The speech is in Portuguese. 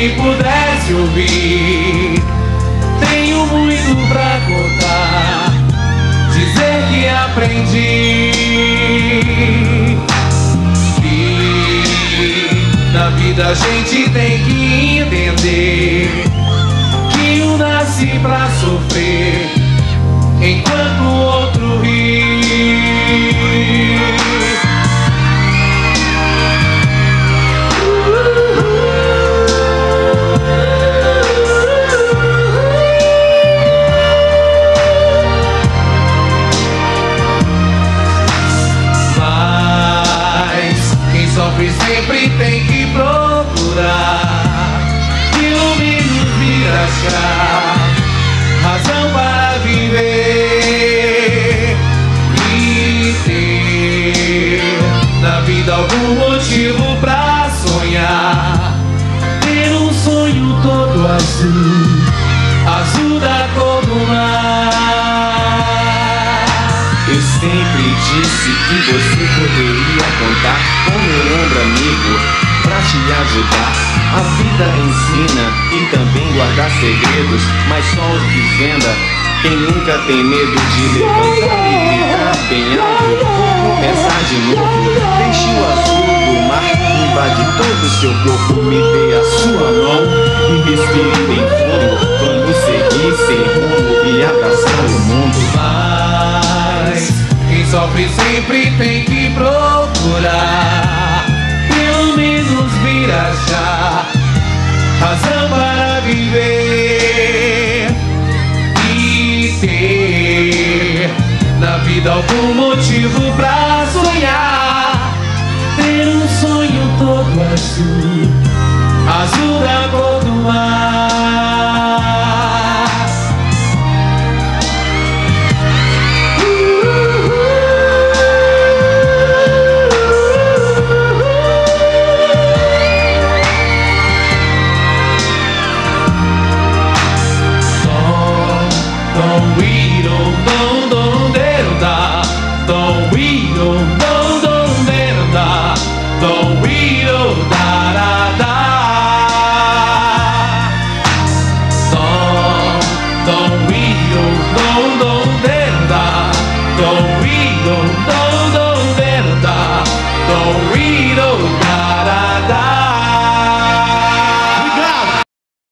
me pudesse ouvir. Tenho muito pra contar, dizer que aprendi. Que na vida a gente tem que entender que um nasce pra sofrer, enquanto o outro ri. Razão para viver e ter na vida algum motivo pra sonhar. Ter um sonho todo azul, azul da cor do mar. Eu sempre disse que você poderia contar com meu amigo pra ensina e também guardar segredos, mas só os desvenda. Quem nunca tem medo de levantar e gritar bem alto, começar de novo. Deixe o azul do mar invade todo o seu corpo, me dê a sua mão e respire bem fundo. Vamos seguir sem rumo e abraçar o mundo. Mas quem sofre sempre tem que vida algum motivo pra sonhar? Ter um sonho todo azul. Azul da cor though we